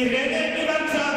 Irene Iwanczan,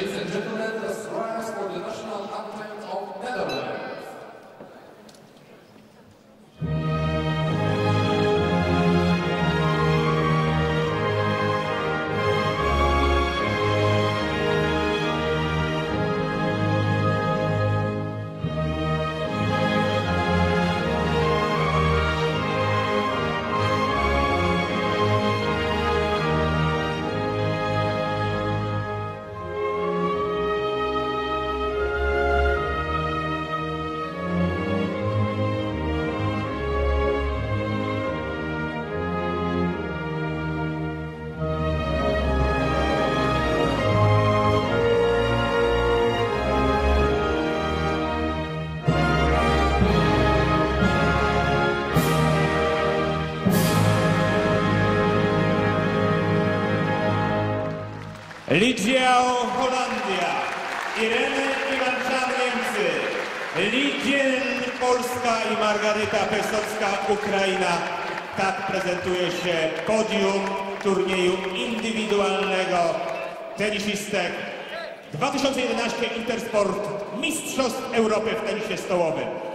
Ladies and gentlemen, the rise for the national anthem of Netherlands. Li Jiao, Holandia. Irene Iwanczan, Niemcy. Li Jian, Polska i Margaryta Pesocka, Ukraina. Tak prezentuje się podium turnieju indywidualnego tenisistek 2011 Intersport Mistrzostw Europy w tenisie stołowym.